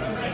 Amen.